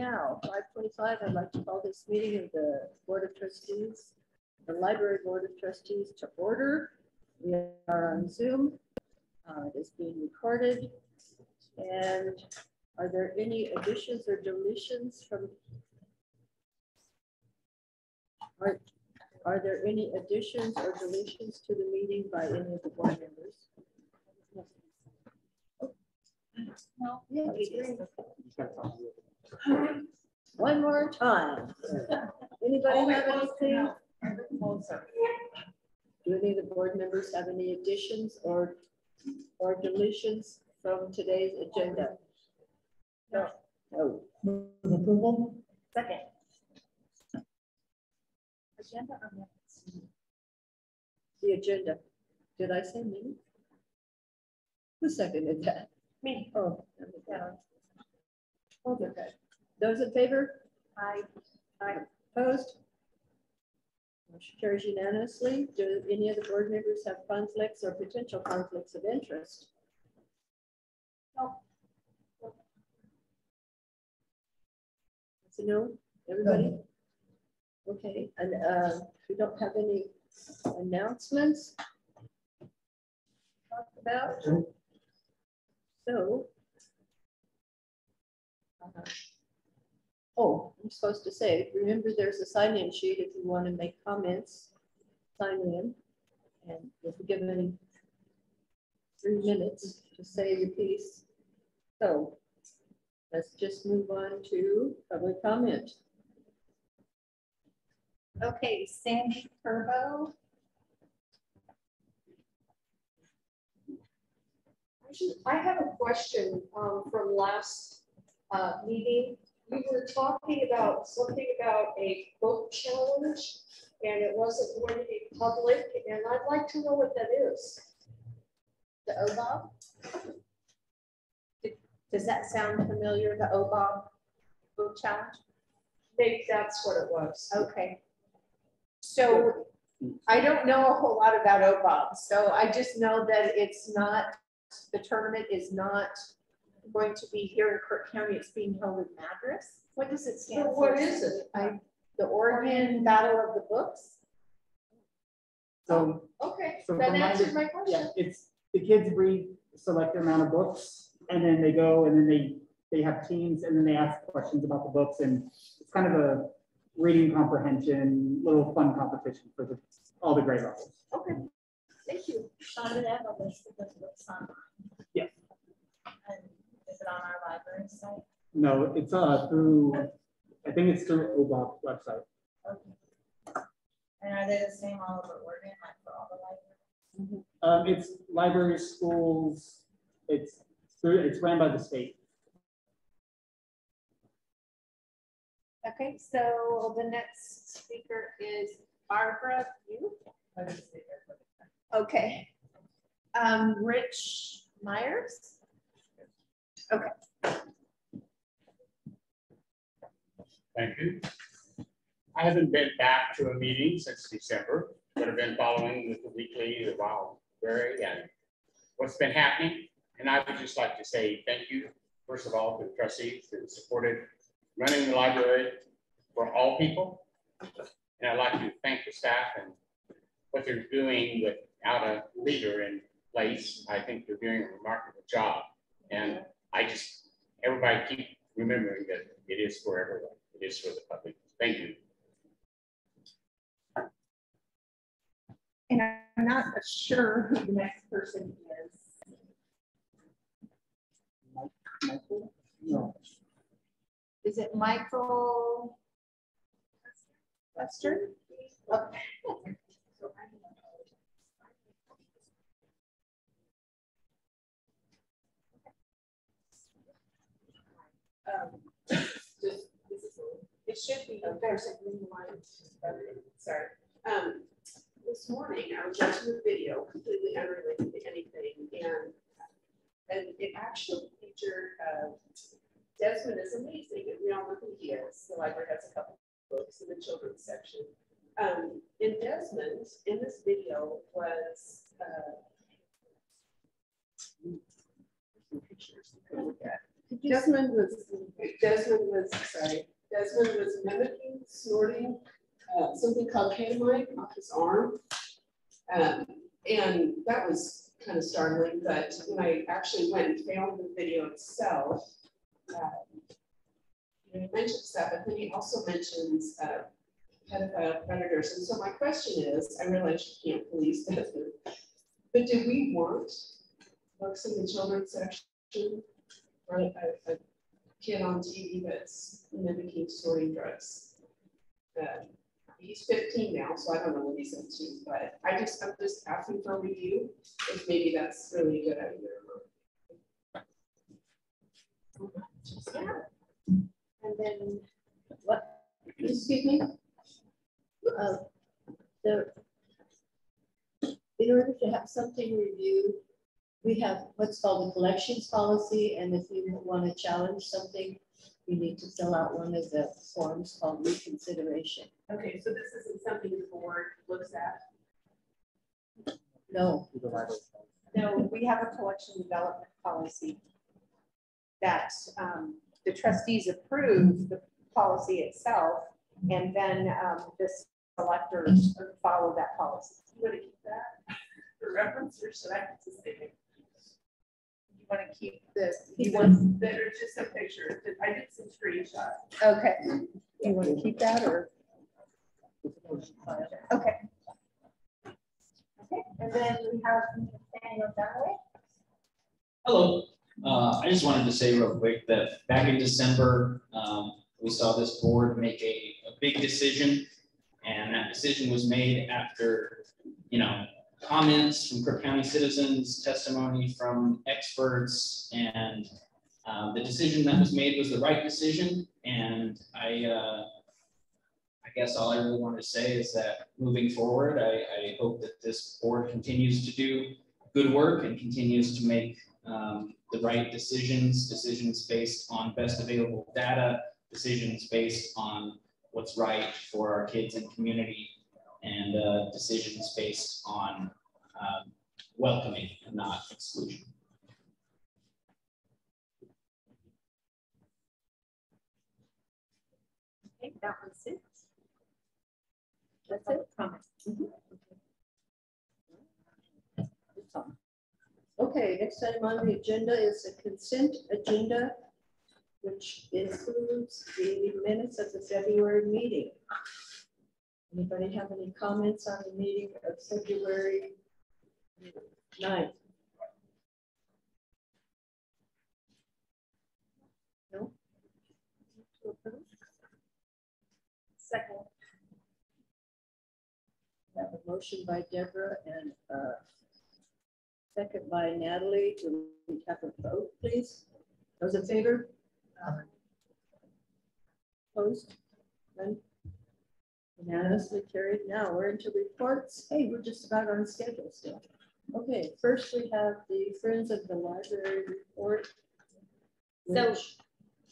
now, five twenty-five, I'd like to call this meeting of the Board of Trustees, the Library Board of Trustees to order. We are on Zoom. Uh, It is being recorded. And are there any additions or deletions from? Are, are there any additions or deletions to the meeting by any of the board members? No. Yeah, One more time. Anybody have oh, anything? Do any of the board members have any additions or, or deletions from today's agenda? No. No. approval? Second. Agenda or minutes? The agenda. Did I say me? Who seconded that? Me. Oh. yeah. Okay. Those in favor? I, I, Opposed? Motion carries unanimously. Do any of the board members have conflicts or potential conflicts of interest? No. It's a no, everybody? Okay, and uh, we don't have any announcements? Talk about? So. uh, Oh, I'm supposed to say, remember there's a sign-in sheet if you want to make comments, sign in. And if you give any three minutes to say your piece. So let's just move on to public comment. okay, Sandy Turbo. I have a question um, from last uh, meeting. We were talking about something about a book challenge and it wasn't going to be public and I'd like to know what that is. The OBOB? Does that sound familiar, the OBOB book challenge? Maybe that's what it was. Okay. So I don't know a whole lot about OBOB, so I just know that it's not, the tournament is not going to be here in Crook County, it's being held in Madras. What does it stand So for? what is it? I, the Oregon Battle of the Books? So, Okay, So that answers my- answered my yeah, question. it's, the kids read a select amount of books and then they go and then they, they have teams and then they ask questions about the books and it's kind of a reading comprehension, little fun competition for the, all the grade levels. Okay, thank you. Sean, did I have a list of the books online? Yeah. And is it on our library site? No, it's uh through, I think it's through OBOB website. Okay. And are they the same all over Oregon, like for all the libraries? Um, it's libraries, schools, it's through, it's ran by the state. Okay, so the next speaker is Barbara you. Okay. Um, Rich Myers. Thank you. I haven't been back to a meeting since December, but I've been following the weekly, the Wildberry and what's been happening. And I would just like to say thank you, first of all, to the trustees that supported running the library for all people. And I'd like to thank the staff and what they're doing without a leader in place. I think they're doing a remarkable job. And I just, everybody keep remembering that it is for everyone. It is for the public. Thank you. And I'm not sure who the next person is. Michael? No. Is it Michael? Western? Okay. Um, It should be, oh, there's a green line. Sorry. Um, this morning, I was watching a video completely unrelated to anything and, and it actually featured, uh, Desmond is amazing, and we all know who he is. The library has a couple books in the children's section. Um, in Desmond, in this video was, uh, some pictures can look at. Desmond was Desmond was, sorry, Desmond was mimicking, snorting, uh, something called ketamine off his arm. Um, and that was kind of startling, but when I actually went and found the video itself, um, he mentions that, but then he also mentions, uh, pedophile predators. And so my question is, I realize you can't police Desmond, but do we want books in the children's section? Right, a, a kid on TV that's mimicking snorting drugs. Uh, he's fifteen now, so I don't know what he's into, but I just, I'm just asking for review, if maybe that's really a good idea. And then What, excuse me? Uh, The, in order to have something reviewed, we have what's called a collections policy, and if you want to challenge something, you need to fill out one of the forms called reconsideration. Okay, so this isn't something the board looks at. No, To the library. No, we have a collection development policy that um, the trustees approve the policy itself, and then um, the selectors follow that policy. You want to keep that for reference, or should I just say? It? You want to keep the, He you want, wants, there's just a picture, I did some screenshots. okay. Do you want to keep that or? Okay. Okay, and then we have Daniel Dunaway. Hello, uh, I just wanted to say real quick that back in December, um, we saw this board make a, a big decision. And that decision was made after, you know, comments from Crook County citizens, testimony from experts, and um, the decision that was made was the right decision. And I, uh, I guess all I really want to say is that moving forward, I, I hope that this board continues to do good work and continues to make um, the right decisions, decisions based on best available data, decisions based on what's right for our kids and community, and uh, decisions based on um, welcoming and not exclusion. Okay, that was it. that's it. Comment. Okay, next item on the agenda is the consent agenda, which includes the minutes of the February meeting. Anybody have any comments on the meeting of February 9th? No? Second. I Have a motion by Deborah and uh second by Natalie. Do we have a vote, please? Those in favor? Opposed? None? Unanimously carried. Now we're into reports. Hey, we're just about on schedule still. Okay, first we have the Friends of the Library report. So- which-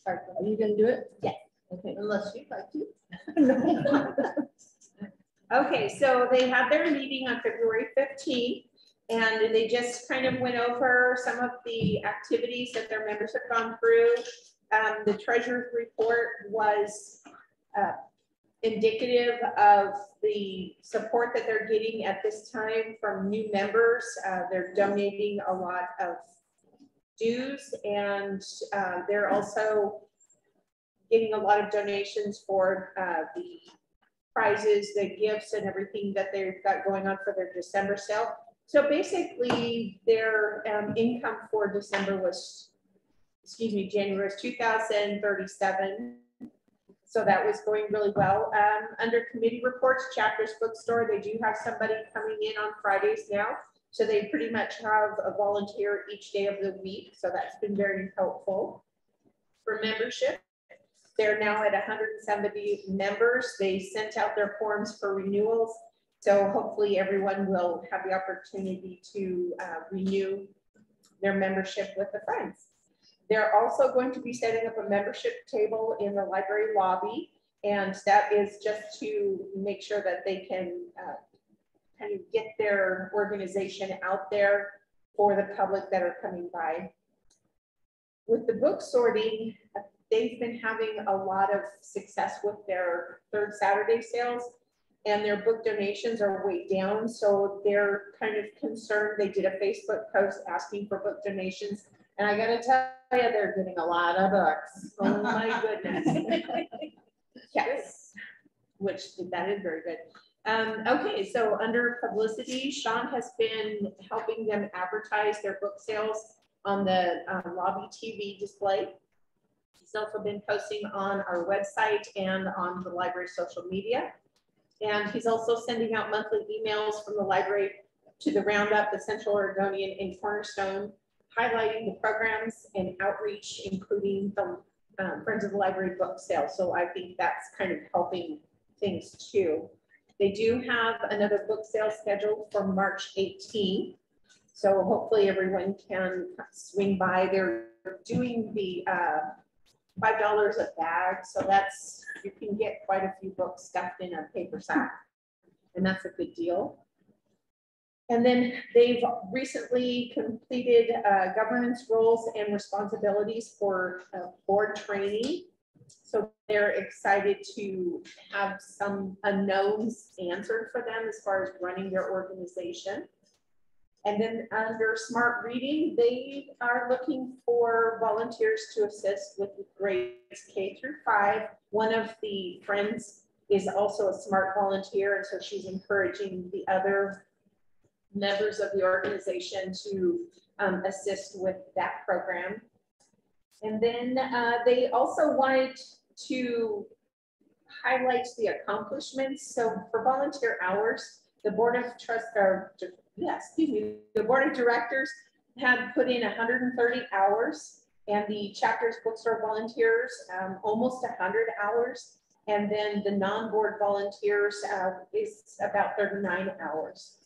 Are you gonna do it? Yes. Okay, unless you'd like to. Okay, so they had their meeting on February fifteenth, and they just kind of went over some of the activities that their members have gone through. Um, the treasurer's report was, uh, indicative of the support that they're getting at this time from new members. Uh, they're donating a lot of dues, and, uh, they're also getting a lot of donations for, uh, the prizes, the gifts and everything that they've got going on for their December sale. So basically, their um, income for December was, excuse me, January was two thousand thirty-seven. So that was going really well. Um, under committee reports, Chapters Bookstore, they do have somebody coming in on Fridays now. So they pretty much have a volunteer each day of the week. So that's been very helpful. For membership, they're now at hundred and seventy members. They sent out their forms for renewals. So hopefully everyone will have the opportunity to uh, renew their membership with the Friends. They're also going to be setting up a membership table in the library lobby. And that is just to make sure that they can uh, kind of get their organization out there for the public that are coming by. With the book sorting, they've been having a lot of success with their third Saturday sales. And their book donations are way down, so they're kind of concerned. They did a Facebook post asking for book donations. And I gotta tell you, they're getting a lot of books. Oh my goodness. Yes, which that is very good. Um, okay, so under publicity, Sean has been helping them advertise their book sales on the uh, lobby TV display. He's also been posting on our website and on the library social media. And he's also sending out monthly emails from the library to the Roundup, the Central Oregonian and Cornerstone, highlighting the programs and outreach, including the um, Friends of the Library book sale. So I think that's kind of helping things too. They do have another book sale scheduled for March 18th. So hopefully everyone can swing by. They're doing the uh, $5 a bag. So that's, you can get quite a few books stuffed in a paper sack. And that's a good deal. And then they've recently completed uh, governance roles and responsibilities for uh, board training. So they're excited to have some unknowns answered for them as far as running their organization. And then under smart reading, they are looking for volunteers to assist with grades K through five. One of the friends is also a smart volunteer, and so she's encouraging the other members of the organization to um, assist with that program. And then uh, they also wanted to highlight the accomplishments. So for volunteer hours, the board of trust, or yeah, excuse me, the board of directors had put in 130 hours and the chapters bookstore volunteers um, almost 100 hours. And then the non-board volunteers uh, is about 39 hours.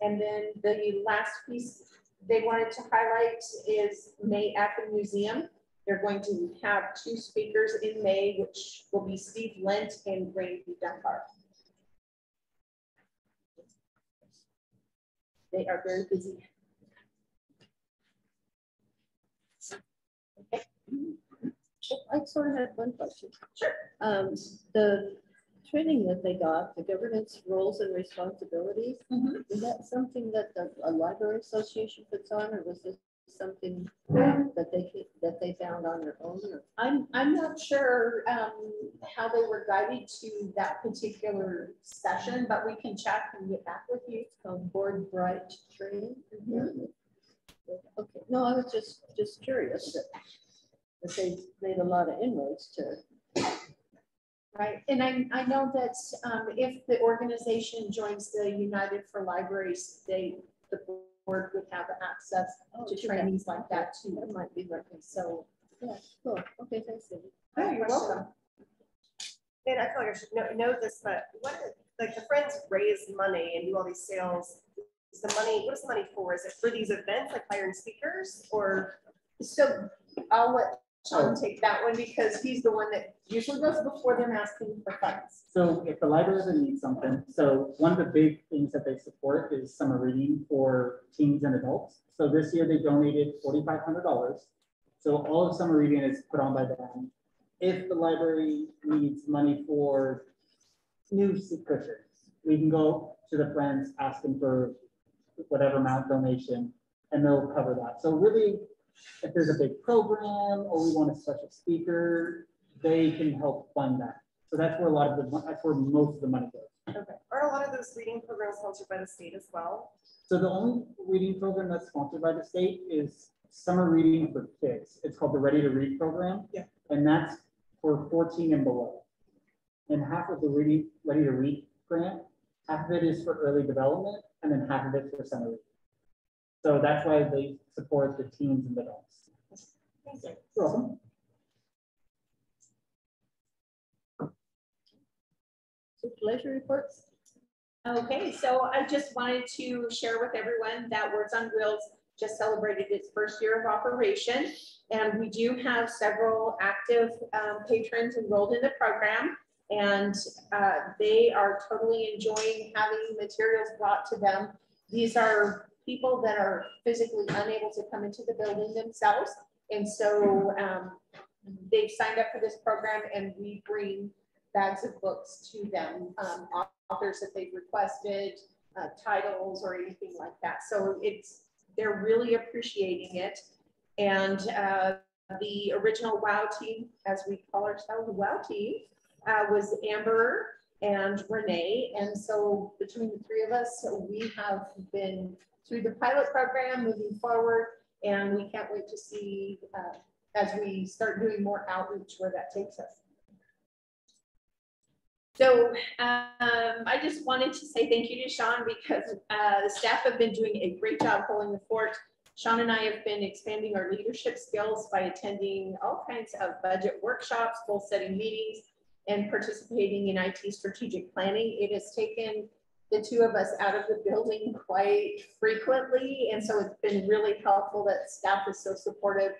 And then the last piece they wanted to highlight is May at the museum. They're going to have two speakers in May, which will be Steve Lent and Randy Dunbar. They are very busy. Okay. I sort of had one question. Sure. Um, the training that they got, the governance roles and responsibilities, Mhm. is that something that the, a library association puts on, or was this something that they, that they found on their own? or- I'm, I'm not sure um, how they were guided to that particular session, but we can check and get back with you. It's called board bright training. Mm-hmm. Okay, no, I was just, just curious that, that they made a lot of inroads to Right, and I, I know that um, if the organization joins the United for Libraries, they, the board would have access to to trainings like that too. That might be working, so, yeah, cool, okay, thanks. Cindy. Oh, you're welcome. And I feel like I should know, know this, but what, is- like the friends raise money and do all these sales. Is the money, what is the money for? Is it for these events like hiring speakers or? So I'll let Sean take that one because he's the one that usually goes before them asking for funds. So if the library ever needs something, so one of the big things that they support is summer reading for teens and adults. So this year they donated forty-five hundred dollars. So all of summer reading is put on by them. If the library needs money for new seat we can go to the friends, ask them for whatever amount donation, and they'll cover that. So really, if there's a big program or we want a special speaker, they can help fund that. So that's where a lot of the, that's where most of the money goes. Okay, are a lot of those reading programs sponsored by the state as well? So the only reading program that's sponsored by the state is summer reading for kids. It's called the Ready to Read program. Yeah. And that's for fourteen and below. And half of the reading, Ready to Read grant, half of it is for early development, and then half of it for summer reading. So that's why they support the teens and adults. Thank you. You're welcome. So pleasure reports? Okay, so I just wanted to share with everyone that Words on Wheels just celebrated its first year of operation. And we do have several active um, patrons enrolled in the program. And uh, they are totally enjoying having materials brought to them. These are people that are physically unable to come into the building themselves. And so um, they've signed up for this program and we bring bags of books to them, um, authors that they've requested, uh, titles or anything like that. So it's, they're really appreciating it. And uh, the original WOW team, as we call ourselves, WOW team, uh, was Amber and Renee. And so between the three of us, we have been through the pilot program, moving forward, and we can't wait to see uh, as we start doing more outreach where that takes us. So um, I just wanted to say thank you to Sean because uh, the staff have been doing a great job holding the fort. Sean and I have been expanding our leadership skills by attending all kinds of budget workshops, goal setting meetings, and participating in IT strategic planning. It has taken the two of us out of the building quite frequently. And so it's been really helpful that staff is so supportive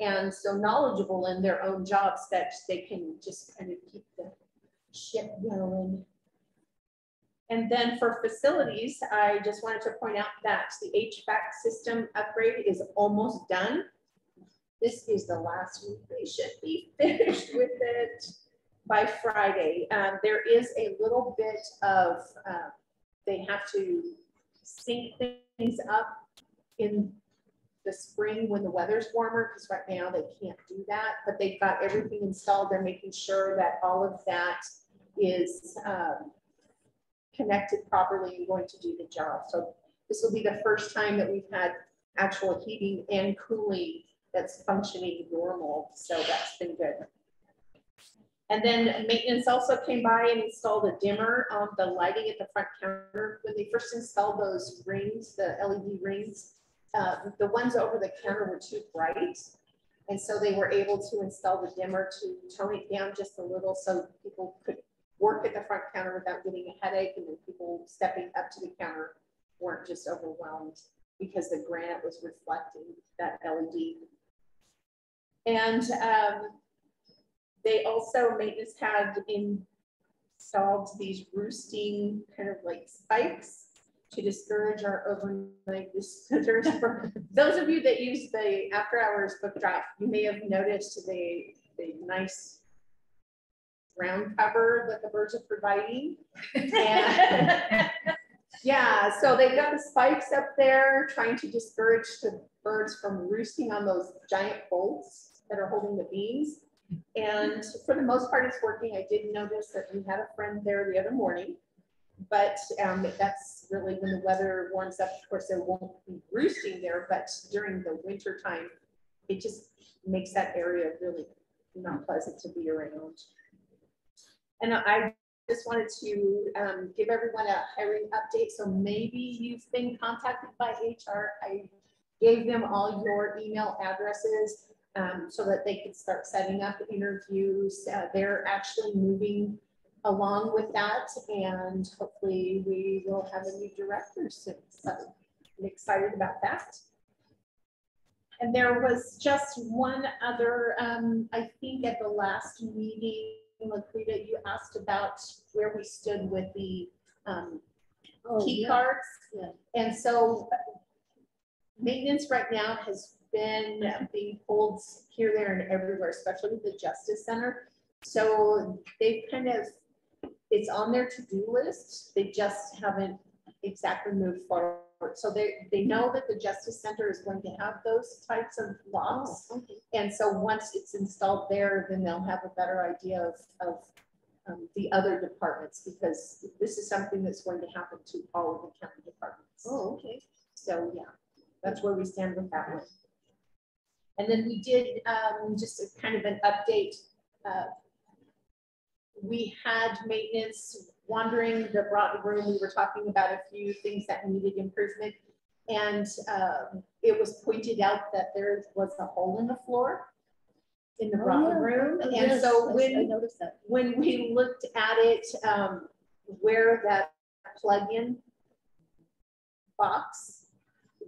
and so knowledgeable in their own jobs that they can just kind of keep the ship going. And then for facilities, I just wanted to point out that the HVAC system upgrade is almost done. This is the last week they should be finished with it by Friday. Um, there is a little bit of, uh, they have to sync things up in the spring when the weather's warmer, because right now they can't do that, but they've got everything installed. They're making sure that all of that is um, connected properly and going to do the job. So this will be the first time that we've had actual heating and cooling that's functioning normal. So that's been good. And then maintenance also came by and installed a dimmer on the lighting at the front counter. When they first installed those rings, the LED rings, uh, the ones over the counter were too bright. And so they were able to install the dimmer to tone it down just a little so people could work at the front counter without getting a headache and then people stepping up to the counter weren't just overwhelmed because the granite was reflecting that LED. And um, they also, maintenance had installed these roosting kind of like spikes to discourage our overnight visitors. For those of you that use the after hours book drop, you may have noticed the, the nice ground cover that the birds are providing. And yeah, so they've got the spikes up there trying to discourage the birds from roosting on those giant bolts that are holding the beams. And for the most part, it's working. I did notice that we had a friend there the other morning, but um, that's really when the weather warms up. Of course, they won't be roosting there, but during the winter time, it just makes that area really not pleasant to be around. And I just wanted to um, give everyone a hiring update. So maybe you've been contacted by HR. I gave them all your email addresses um, so that they could start setting up interviews. Uh, they're actually moving along with that and hopefully we will have a new director soon. So I'm excited about that. And there was just one other, um, I think at the last meeting, Laquita, you asked about where we stood with the um, Oh, key yeah. cards. Yeah. And so maintenance right now has been being pulled here, there, and everywhere, especially with the Justice Center. So they've kind of, it's on their to-do list. They just haven't exactly moved forward. So they, they know that the Justice Center is going to have those types of locks. Oh, okay. And so once it's installed there, then they'll have a better idea of, of um, the other departments because this is something that's going to happen to all of the county departments. Oh, okay. So yeah, that's where we stand with that one. And then we did um, just a kind of an update. Uh, we had maintenance wandering the broad room. We were talking about a few things that needed improvement. And um, it was pointed out that there was a hole in the floor in the Oh, broad yeah. room. Oh, And yes, so when noticed that. when we looked at it, um, where that plug-in box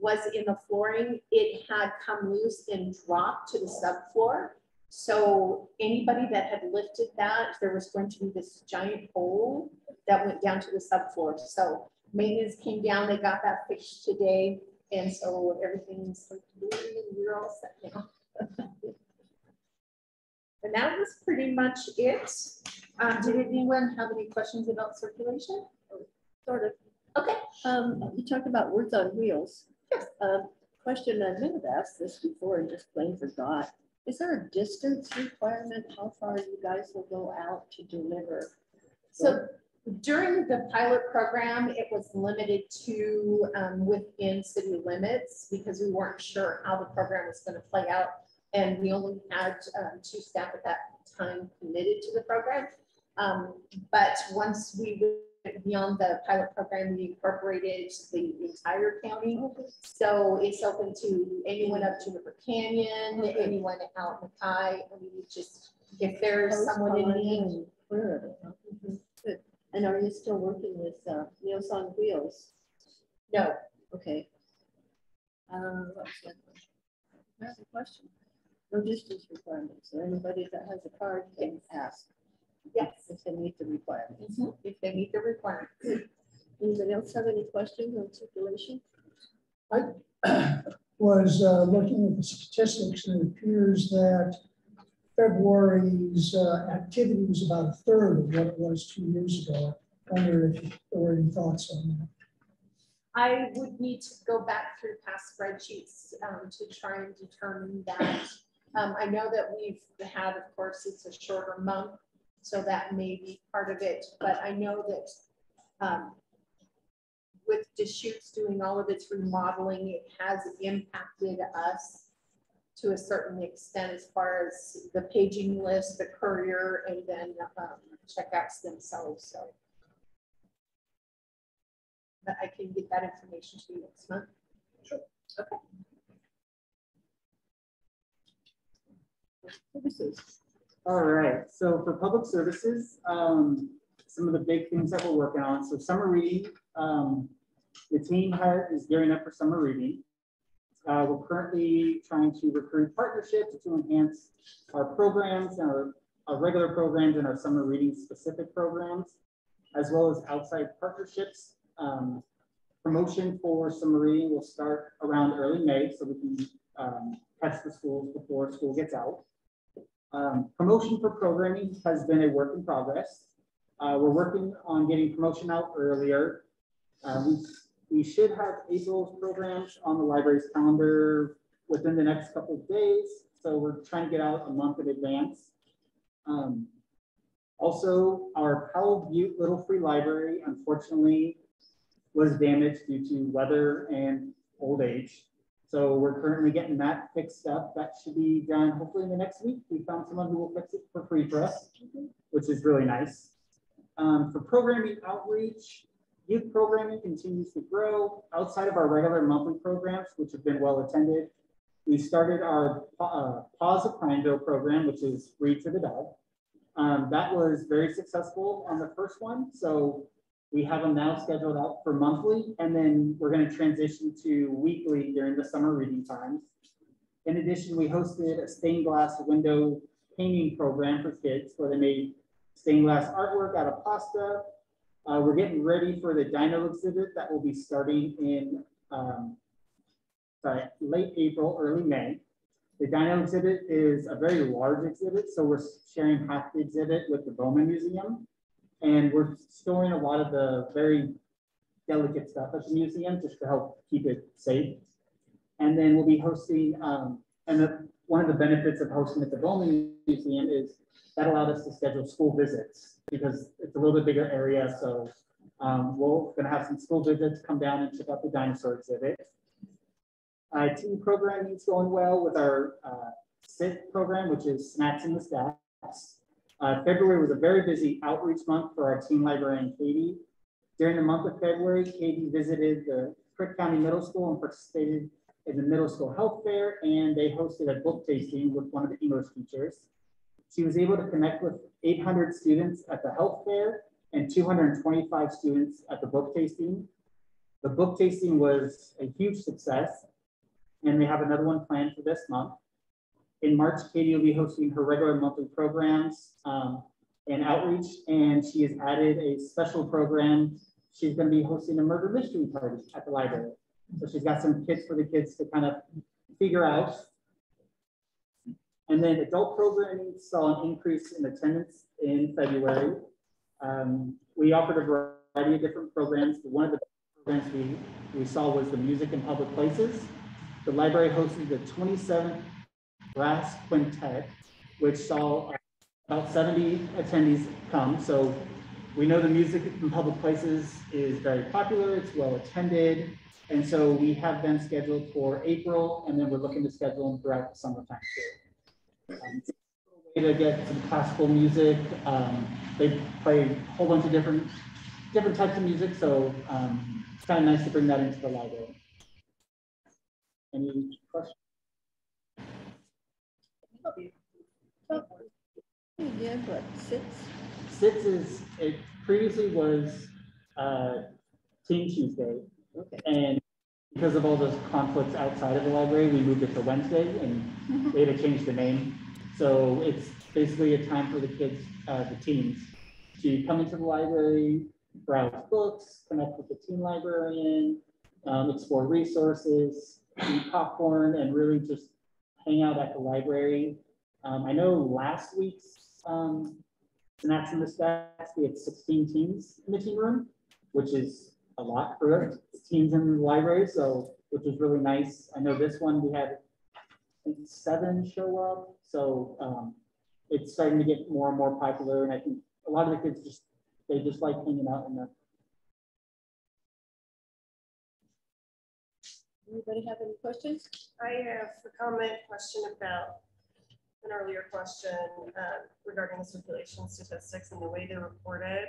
was in the flooring, it had come loose and dropped to the subfloor. So anybody that had lifted that, there was going to be this giant hole that went down to the subfloor. So maintenance came down, they got that fixed today. And so everything's like, we're all set now. And that was pretty much it. Um, did anyone have any questions about circulation? Sort of. Okay. Um, you talked about words on wheels. Yes. Um, question, I may have asked this before and just plain forgot. Is there a distance requirement? How far you guys will go out to deliver? So during the pilot program, it was limited to um, within city limits because we weren't sure how the program was going to play out. And we only had um, two staff at that time committed to the program. Um, But once we beyond the pilot program, we incorporated the entire county. So it's open to anyone up to River Canyon, anyone out in Mackay. I mean, just, if there's someone in need. Clear of Good. And are you still working with uh, Meals on Wheels? No, Okay. Uh, what was the? That's a question. No distance requirements, so anybody that has a card can ask. Yes. If they meet the requirements. if they meet the requirements. Anybody else have any questions on circulation? I was uh, looking at the statistics, and it appears that February's uh, activity was about a third of what it was two years ago. I Wonder if there were any thoughts on that. I would need to go back through past spreadsheets um, to try and determine that. Um, I know that we've had, of course, it's a shorter month, so that may be part of it, but I know that um, with Deschutes doing all of its remodeling, it has impacted us to a certain extent as far as the paging list, the courier, and then um, checkouts themselves, so. But I can get that information to you next month. Sure. Okay. Services. All right, so for public services, um, some of the big things that we're working on, so summer reading, um, the team has, is gearing up for summer reading. Uh, we're currently trying to recruit partnerships to enhance our programs, our, our regular programs and our summer reading specific programs, as well as outside partnerships. Um, promotion for summer reading will start around early May, so we can, um, test the schools before school gets out. Um, promotion for programming has been a work in progress. Uh, we're working on getting promotion out earlier. Uh, we, we should have April's programs on the library's calendar within the next couple of days. So we're trying to get out a month in advance. Um, also, our Powell Butte Little Free Library unfortunately was damaged due to weather and old age. So we're currently getting that fixed up. That should be done hopefully in the next week. We found someone who will fix it for free for us, which is really nice. Um, for programming outreach, youth programming continues to grow outside of our regular monthly programs, which have been well attended. We started our uh, Paws of Prineville program, which is Read to the Dog. Um, that was very successful on the first one. So we have them now scheduled out for monthly, and then we're going to transition to weekly during the summer reading times. In addition, we hosted a stained glass window painting program for kids where they made stained glass artwork out of pasta. Uh, we're getting ready for the dino exhibit that will be starting in um, sorry, late April, early May. The dino exhibit is a very large exhibit, so we're sharing half the exhibit with the Bowman Museum. And we're storing a lot of the very delicate stuff at the museum just to help keep it safe. And then we'll be hosting, um, and the, one of the benefits of hosting at the Bowman Museum is that allowed us to schedule school visits because it's a little bit bigger area. So um, we're gonna have some school visits, come down and check out the dinosaur exhibit. Team programming is going well with our uh, SIT program, which is Snacks in the Stacks. Uh, February was a very busy outreach month for our team librarian, Katie. During the month of February, Katie visited the Crook County Middle School and participated in the middle school health fair, and they hosted a book tasting with one of the English teachers. She was able to connect with 800 students at the health fair and 225 students at the book tasting. The book tasting was a huge success, and we have another one planned for this month. In March, Katie will be hosting her regular monthly programs um, and outreach, and she has added a special program. She's going to be hosting a murder mystery party at the library. So she's got some kits for the kids to kind of figure out. And then adult programming saw an increase in attendance in February. Um, we offered a variety of different programs. One of the programs we, we saw was the music in public places. The library hosted the 27th brass quintet, which saw about 70 attendees come. So we know the music in public places is very popular, it's well attended. And so we have them scheduled for April, and then we're looking to schedule them throughout the summertime too. Um, Way to get some classical music. Um, they play a whole bunch of different, different types of music, so um, it's kind of nice to bring that into the library. Any questions? Yeah, what, six? Six is, it previously was uh, Team Tuesday, Okay. and because of all those conflicts outside of the library, we moved it to Wednesday, and they had to change the name. So it's basically a time for the kids, uh, the teens, to come into the library, browse books, connect with the teen librarian, um, explore resources, eat popcorn, and really just hang out at the library. Um, I know last week's um, Snacks and the Stacks, we had 16 teams in the team room, which is a lot for teams in the library, so, which was really nice. I know this one, we had seven show up, so um, it's starting to get more and more popular, and I think a lot of the kids just, they just like hanging out in the Anybody have any questions? I have a comment, question about an earlier question uh, regarding the circulation statistics and the way they're reported.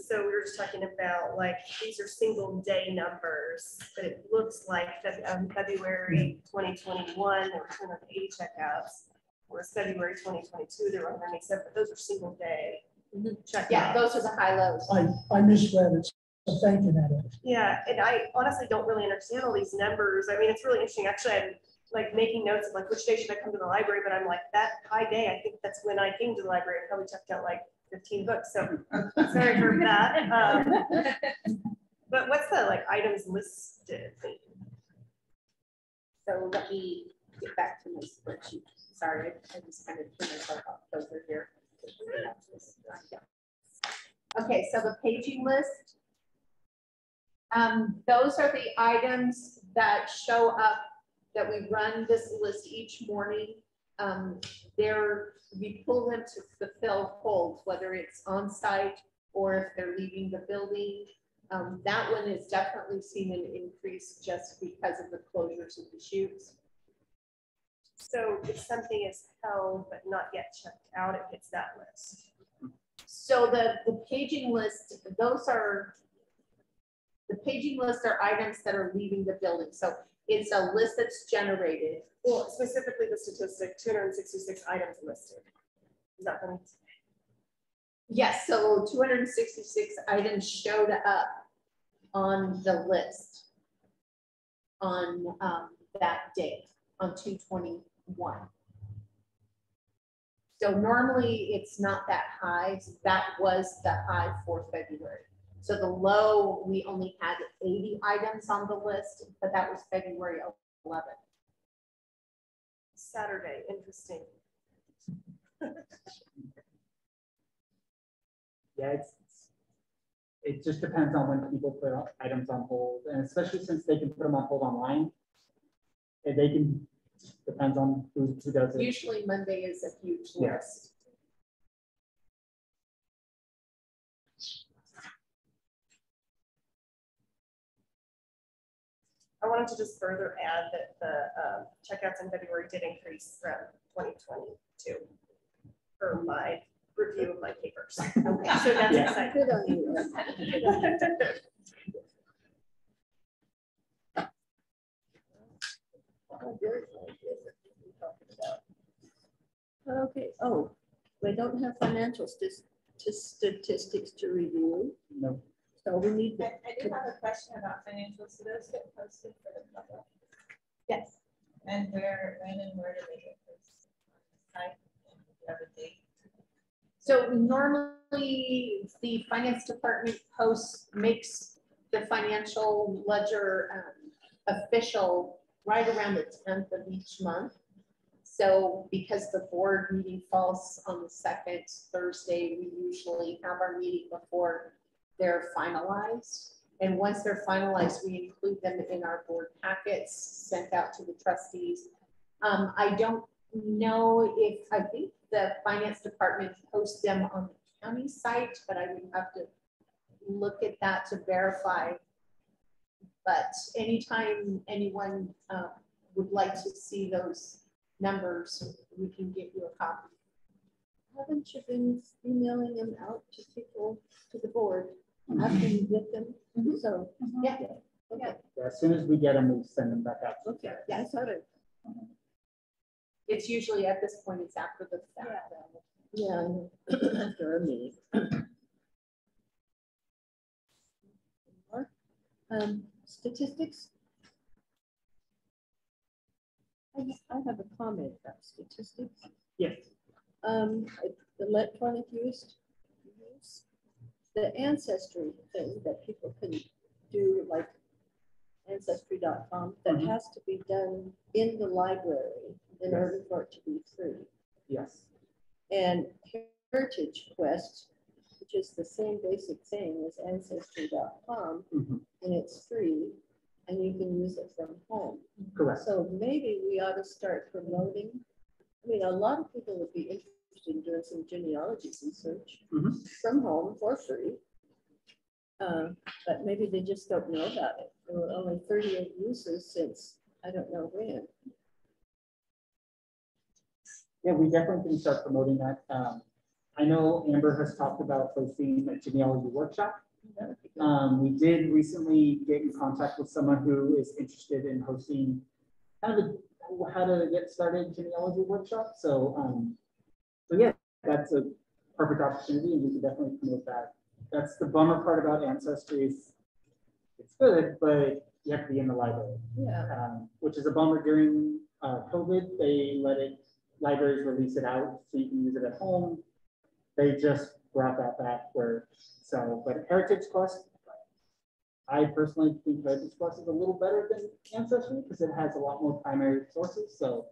So we were just talking about like, these are single day numbers, but it looks like that um, February twenty twenty-one, there were two hundred and eighty checkouts. Whereas February twenty twenty-two, there were hundred and eighty-seven, but those are single day checkouts. Yeah, those are the high lows. I, I misread it, so thank you, Natalie. Yeah, and I honestly don't really understand all these numbers. I mean, it's really interesting. Actually, I'm like making notes of like which day should I come to the library, but I'm like, that high day, I think that's when I came to the library. I probably checked out like fifteen books, so sorry for that. Um, But what's the like items listed? So let me get back to my spreadsheet. Sorry, I I just kind of threw myself off over here. Okay, so the paging list. Um, those are the items that show up, that we run this list each morning. Um, they're, we pull them to fulfill holds, whether it's on site or if they're leaving the building. Um, that one is definitely seen an increase just because of the closures of Deschutes. So if something is held but not yet checked out, it hits that list. So the, the paging list, those are, the paging list are items that are leaving the building. So it's a list that's generated. Well, specifically the statistic, two hundred and sixty-six items listed. Is that the Yes, so two hundred and sixty-six items showed up on the list on um, that day, on two twenty-one. So normally it's not that high. so That was the high for February. So the low, we only had eighty items on the list, but that was February eleventh. Saturday, interesting. Yeah, it's, it just depends on when people put items on hold, and especially since they can put them on hold online. And they can, depends on who, who does it. Usually Monday is a huge Yeah. list. I wanted to just further add that the um, checkouts in February did increase from twenty twenty-two. For my review of my papers. Okay, so that's Yeah. exciting. Good on you. Oh. Okay, oh, we don't have financial stis- tis- statistics to review, No, so we need, I, I do have a question about financials. Do those get posted for the public? Yes. And where, when and where do they get posted? Site and do you have a date? So normally, the finance department posts, makes the financial ledger um, official right around the tenth of each month. So because the board meeting falls on the second Thursday, we usually have our meeting before they're finalized. And once they're finalized, we include them in our board packets sent out to the trustees. Um, I don't know if, I think the finance department posts them on the county site, but I would have to look at that to verify. But anytime anyone uh, would like to see those numbers, we can give you a copy. Haven't you been emailing them out to people, to the board, after you get them? So, Yeah. Okay, As soon as we get them, we send them back out. okay, I thought it, It's usually at this point, it's after the fact. yeah, I know. after a meeting. Um, statistics? I I have a comment about statistics. Yes. Um, the electronic use. use, The ancestry thing that people can do like ancestry.com, that Mhm. has to be done in the library in order for it to be free. Yes. And Heritage Quest, which is the same basic thing as ancestry.com, Mhm. and it's free, and you can use it from home. Correct. So maybe we ought to start promoting. I mean, a lot of people would be interested in doing some genealogy research Mhm. from home for free. Uh, But maybe they just don't know about it. There were only thirty-eight uses since, I don't know when. Yeah, we definitely can start promoting that. Um, I know Amber has talked about hosting a genealogy workshop. That would be good. Um, we did recently get in contact with someone who is interested in hosting kind of a, how to get started genealogy workshop. So, um, so yeah, that's a perfect opportunity and we can definitely promote that. That's the bummer part about ancestry is it's good, but you have to be in the library Yeah, um, which is a bummer during uh, COVID. They let it, libraries release it out so you can use it at home. They just brought that back where, so, but Heritage Quest, I personally think Heritage Quest is a little better than Ancestry because it has a lot more primary sources. So,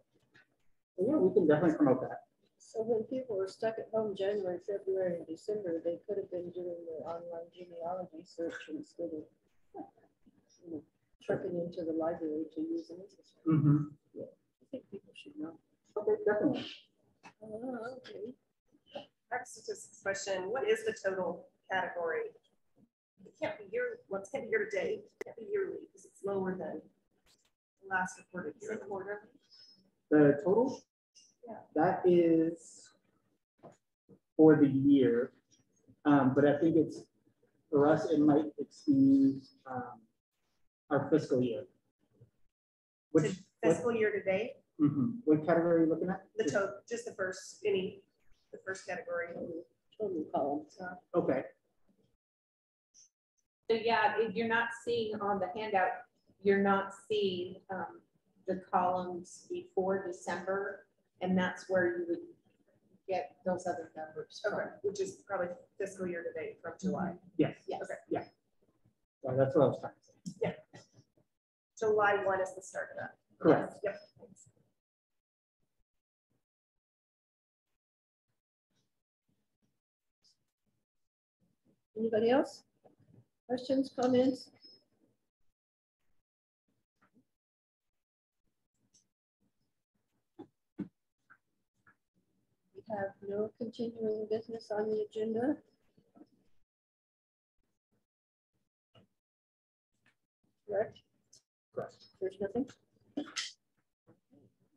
so yeah, we can definitely promote that. So when people were stuck at home January, February, and December, they could have been doing their online genealogy search instead of you know, trucking into the library to use it. Mm-hmm. I think people should know. Okay, definitely. Oh, okay. I have a statistics question. What is the total category? It can't be year, well, it can't be year to date, it can't be yearly, because it's lower than the last reported year. Quarter. The total? Yeah. That is for the year. Um, but I think it's, for us, it might exceed, um, our fiscal year. Which, what, Fiscal year to date, mhm. what category are you looking at? the total, just the first, any, the first category. Total columns. Okay, So yeah, if you're not seeing on the handout, you're not seeing um, the columns before December. And that's where you would get those other numbers from. Okay, which is probably fiscal year to date from July. Mm-hmm. yes, Yes. Okay. yeah. So that's what I was trying to say. July one is the start of that. Correct. Yep. Anybody else? Questions, comments? Have no continuing business on the agenda. Correct? Correct. There's nothing?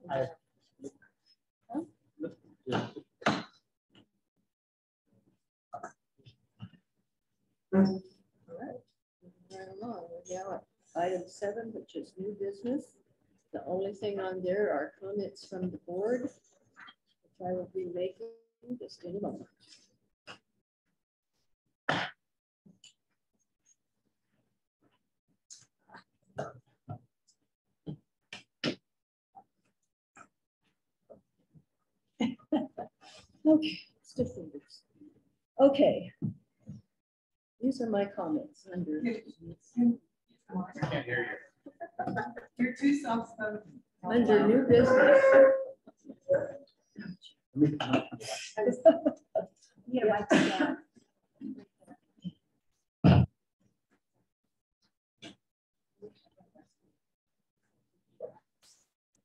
I- All right. Right along, we're now at item seven, which is new business. The only thing on there are comments from the board, I will be making just in a moment. Okay, stiff fingers. Okay. These are my comments under. I can't hear you. You're too soft spoken. Under new business, Yeah, write down.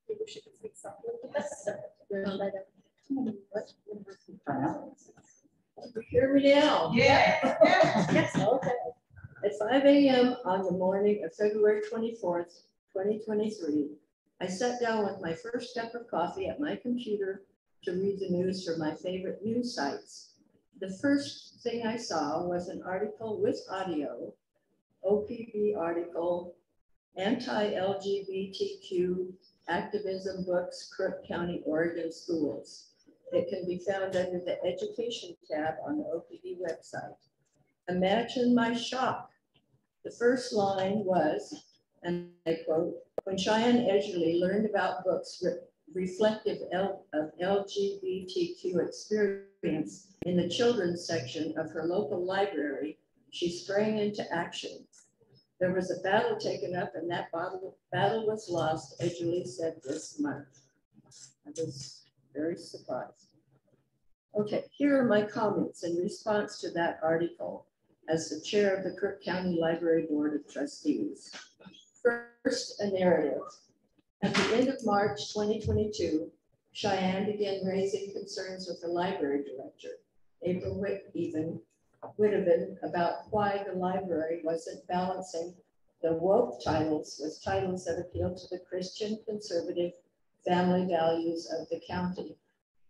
Maybe we should fix something with this. Hear me now. Yeah. Yes, okay. At five AM on the morning of February twenty-fourth, twenty twenty-three, I sat down with my first cup of coffee at my computer to read the news from my favorite news sites. The first thing I saw was an article with audio, OPB article, anti-LGBTQ activism books, Crook County, Oregon schools. It can be found under the education tab on the OPB website. Imagine my shock. The first line was, and I quote, when Cheyenne Edgerly learned about books re- reflective of LGBTQ experience in the children's section of her local library, she sprang into action. There was a battle taken up and that battle, battle was lost, as Julie said this month. I was very surprised. Okay, here are my comments in response to that article as the chair of the Crook County Library Board of Trustees. First, a narrative. At the end of March 2022, Cheyenne began raising concerns with the library director, April Whit even Whitman, about why the library wasn't balancing the woke titles with titles that appeal to the Christian conservative family values of the county,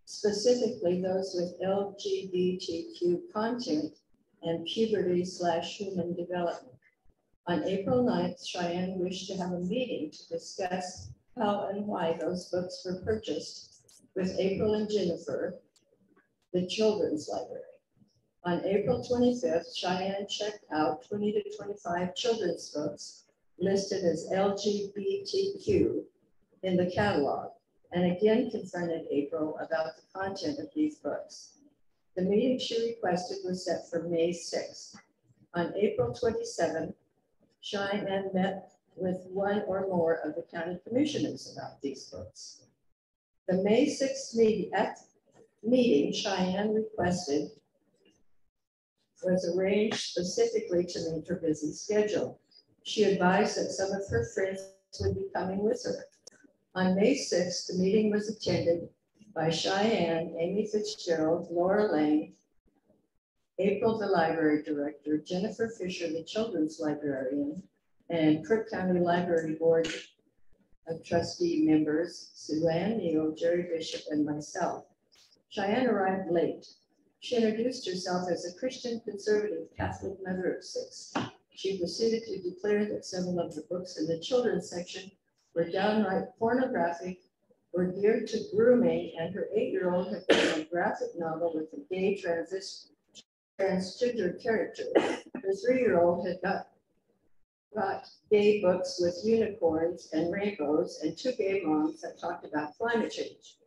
specifically those with LGBTQ content and puberty slash human development. On April 9th, Cheyenne wished to have a meeting to discuss how and why those books were purchased with April and Jennifer, the children's library. On April 25th, Cheyenne checked out 20 to 25 children's books listed as LGBTQ in the catalog, and again confronted April about the content of these books. The meeting she requested was set for May 6th. On April 27th, Cheyenne met with one or more of the county commissioners about these books. The May 6th meeting, at meeting, Cheyenne requested was arranged specifically to meet her busy schedule. She advised that some of her friends would be coming with her. On May 6th, the meeting was attended by Cheyenne, Amy Fitzgerald, Laura Lane, April, the library director, Jennifer Fisher, the children's librarian, and Crook County Library Board of trustee members, Sue Ann Neal, Jerry Bishop, and myself. Cheyenne arrived late. She introduced herself as a Christian conservative Catholic mother of six. She proceeded to declare that several of the books in the children's section were downright pornographic, were geared to grooming, and her eight-year-old had written a graphic novel with a gay transgender character. Her three-year-old had got got gay books with unicorns and rainbows and two gay moms that talked about climate change.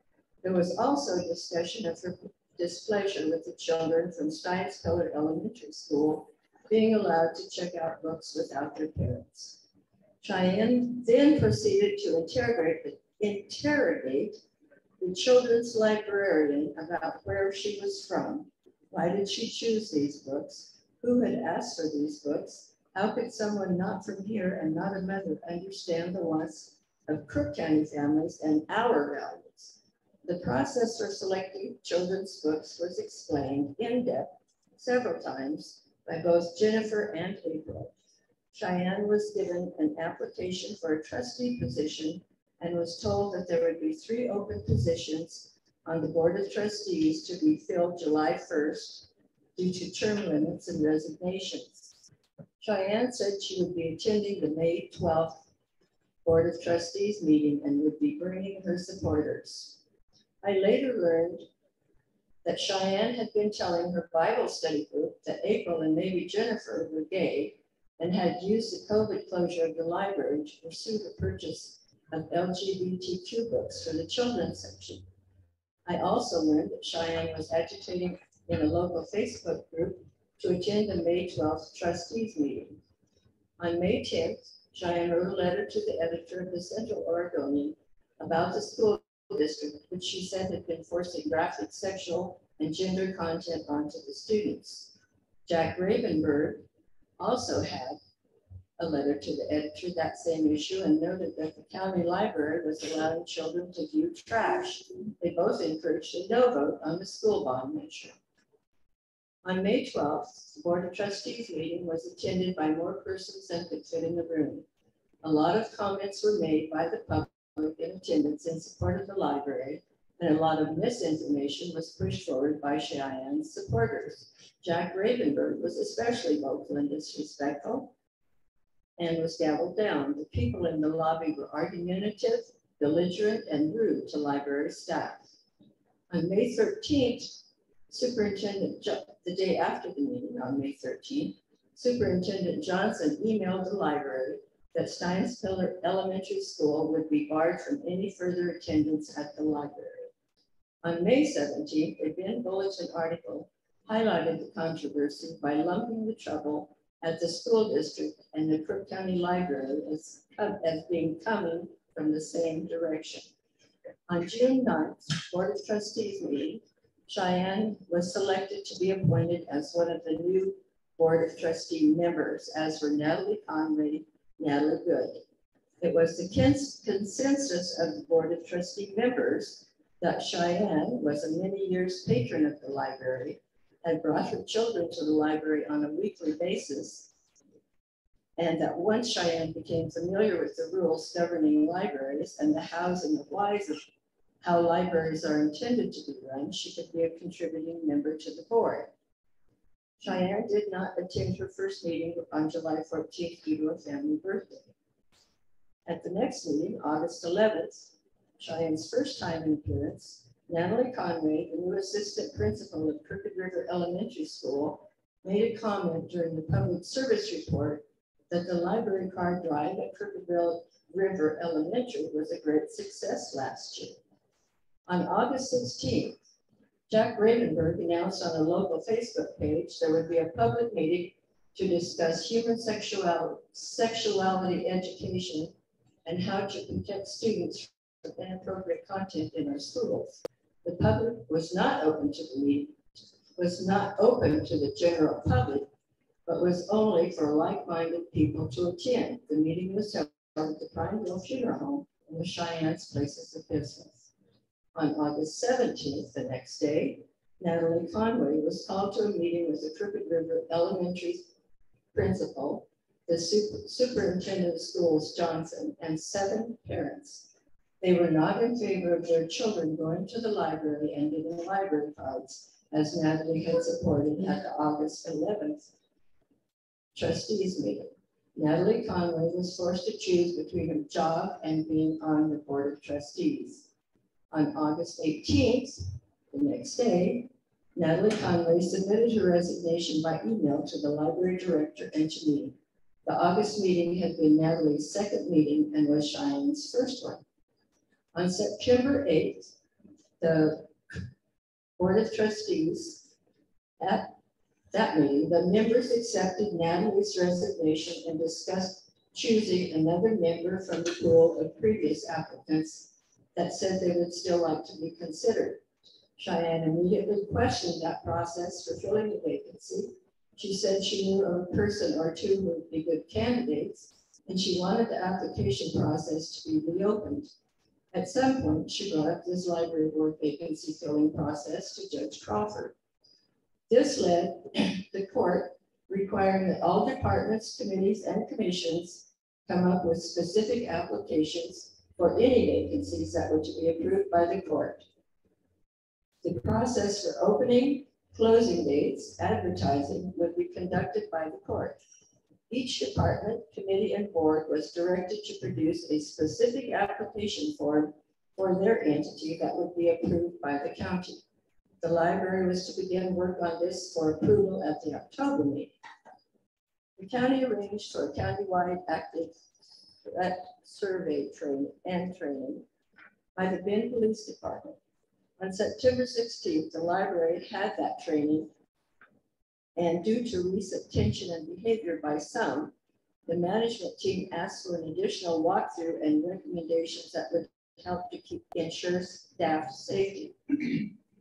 There was also discussion of her displeasure with the children from Steins Pillar Elementary School being allowed to check out books without their parents. Cheyenne then proceeded to interrogate, interrogate the children's librarian about where she was from. Why did she choose these books? Who had asked for these books? How could someone not from here and not a mother understand the wants of Crook County families and our values? The process for selecting children's books was explained in depth several times by both Jennifer and April. Cheyenne was given an application for a trustee position and was told that there would be three open positions on the Board of Trustees to be filled July 1st due to term limits and resignations. Cheyenne said she would be attending the May 12th Board of Trustees meeting and would be bringing her supporters. I later learned that Cheyenne had been telling her Bible study group that April and maybe Jennifer were gay and had used the COVID closure of the library to pursue the purchase of LGBTQ books for the children's section. I also learned that Cheyenne was agitating in a local Facebook group to attend the May 12th trustees meeting. On May 10th, Cheyenne wrote a letter to the editor of the Central Oregonian about the school district, which she said had been forcing graphic sexual and gender content onto the students. Jack Ravenberg also had a letter to the editor that same issue and noted that the county library was allowing children to view trash. They both encouraged a no vote on the school bond measure. On May 12th, the Board of Trustees meeting was attended by more persons than could fit in the room. A lot of comments were made by the public in attendance in support of the library, and a lot of misinformation was pushed forward by Cheyenne's supporters. Jack Ravenberg was especially vocal and disrespectful and was gavelled down. The people in the lobby were argumentative, belligerent, and rude to library staff. On May 13th, Superintendent, the day after the meeting on May 13th, Superintendent Johnson emailed the library that Steins Pillar Elementary School would be barred from any further attendance at the library. On May 17th, a Bend Bulletin article highlighted the controversy by lumping the trouble at the school district and the Crook County Library as, as being coming from the same direction. On June 9th, Board of Trustees meeting, Cheyenne was selected to be appointed as one of the new Board of Trustee members, as were Natalie Conway, Natalie Good. It was the cons- consensus of the Board of Trustee members that Cheyenne was a many years patron of the library had brought her children to the library on a weekly basis. And that once Cheyenne became familiar with the rules governing libraries and the and the whys of how libraries are intended to be run, she could be a contributing member to the board. Cheyenne did not attend her first meeting on July 14th due to a family birthday. At the next meeting, August 11th, Cheyenne's first time in appearance, Natalie Conway, the new assistant principal of Crooked River Elementary School, made a comment during the public service report that the library card drive at Crooked River Elementary was a great success last year. On August 16th, Jack Ravenberg announced on a local Facebook page there would be a public meeting to discuss human sexuality, sexuality education and how to protect students from inappropriate content in our schools. The public was not open to the meeting, was not open to the general public, but was only for like-minded people to attend. The meeting was held at the Prineville Funeral Home in the Cheyenne's places of business. On August 17th, the next day, Natalie Conway was called to a meeting with the Crooked River Elementary principal, the super- superintendent of schools Johnson, and seven parents. They were not in favor of their children going to the library and getting library cards, as Natalie had supported at the August 11th trustees meeting. Natalie Conway was forced to choose between her job and being on the board of trustees. On August 18th, the next day, Natalie Conway submitted her resignation by email to the library director and to me. The August meeting had been Natalie's second meeting and was Cheyenne's first one. On September 8th, the Board of Trustees, at that meeting, the members accepted Natalie's resignation and discussed choosing another member from the pool of previous applicants that said they would still like to be considered. Cheyenne immediately questioned that process for filling the vacancy. She said she knew of a person or two who would be good candidates, and she wanted the application process to be reopened. At some point, she brought up this library board vacancy filling process to Judge Crawford. This led the court requiring that all departments, committees, and commissions come up with specific applications for any vacancies that were to be approved by the court. The process for opening, closing dates, advertising would be conducted by the court. Each department, committee, and board was directed to produce a specific application form for their entity that would be approved by the county. The library was to begin work on this for approval at the October meeting. The county arranged for a countywide active threat survey training and training by the Bend Police Department. On September 16th, the library had that training and due to recent tension and behavior by some, the management team asked for an additional walkthrough and recommendations that would help to keep ensure staff safety.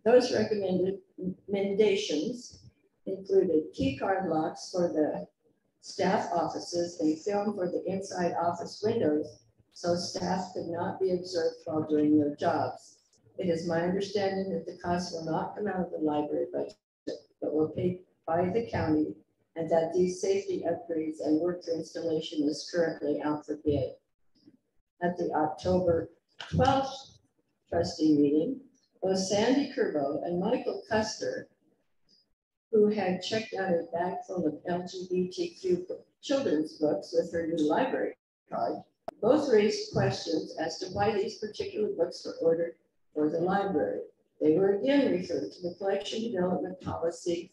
Those recommended recommendations included key card locks for the staff offices and film for the inside office windows so staff could not be observed while doing their jobs. It is my understanding that the cost will not come out of the library budget, but will paid by the county and that these safety upgrades and worker installation is currently out for bid. At the October 12th trustee meeting, both Sandy Kerbo and Michael Custer, who had checked out a bag full of LGBTQ children's books with her new library card, both raised questions as to why these particular books were ordered for the library. They were again referred to the collection development policy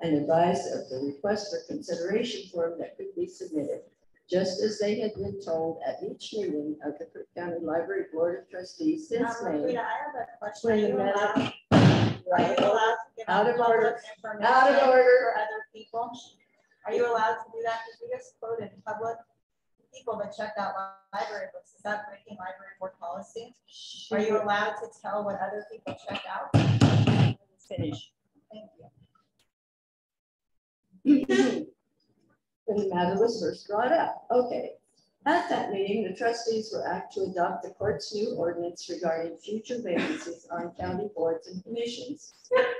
and advised of the request for consideration form that could be submitted, just as they had been told at each meeting of the Crook County Library Board of Trustees since Um, May. Rita, I have a question. Are When the you matter- allowed, you allowed to give Out of order. information Out of order. for other people? Are you allowed to do that? Because we just quoted public people that checked out library books. Is that breaking library board policy? Are you allowed to tell what other people checked out? Finish. Thank you. when the matter was first brought up. Okay. At that meeting, the trustees were asked to adopt the court's new ordinance regarding future vacancies on county boards and commissions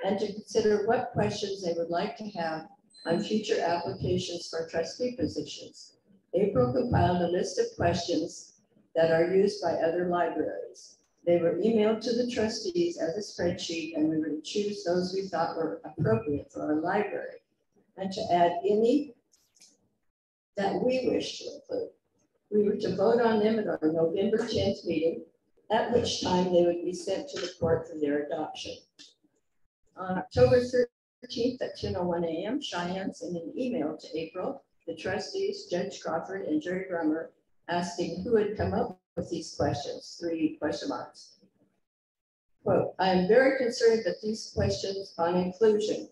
and to consider what questions they would like to have on future applications for trustee positions. April compiled a list of questions that are used by other libraries. They were emailed to the trustees as a spreadsheet and we were to choose those we thought were appropriate for our library and to add any that we wish to include. We were to vote on them at our November 10th meeting, at which time they would be sent to the court for their adoption. On October 13th at 10:01 a.m., Cheyenne sent an email to April, the trustees, Judge Crawford and Jerry Brummer, asking who had come up with these questions, three question marks. Quote, I am very concerned that these questions on inclusion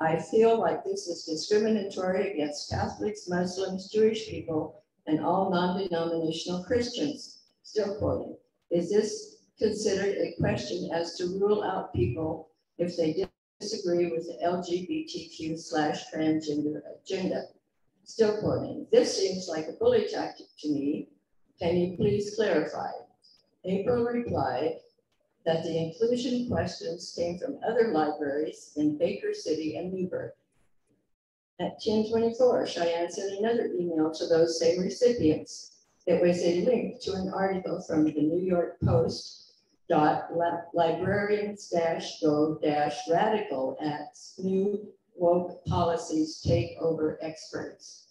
I feel like this is discriminatory against Catholics, Muslims, Jewish people, and all non-denominational Christians. Still quoting, is this considered a question as to rule out people if they disagree with the LGBTQ slash transgender agenda? Still quoting, this seems like a bully tactic to me. Can you please clarify? April replied, that the inclusion questions came from other libraries in Baker City and Newberg. At 1024, Cheyenne sent another email to those same recipients. It was a link to an article from the New York Post dot librarians dash go dash radical at new woke policies take over experts.